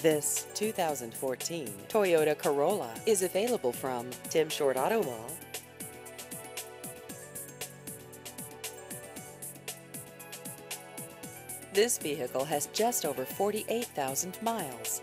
This 2014 Toyota Corolla is available from Tim Short Auto Mall. This vehicle has just over 48,000 miles.